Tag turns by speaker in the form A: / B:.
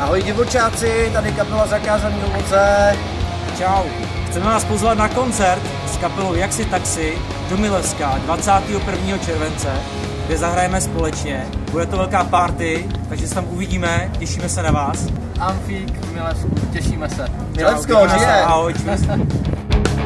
A: Ahoj divočáci, tady kapela Zakázaný ovoce.
B: Čau. Chceme vás pozvat na koncert s kapelou Jaksi Taxi do Milevska 21. července, kde zahrajeme společně. Bude to velká party, takže se tam uvidíme, těšíme se na vás.
C: Amfík v Milevsku, těšíme se.
A: Milevsko,
B: Těšíme se,
A: žije.
B: Ahoj, čus.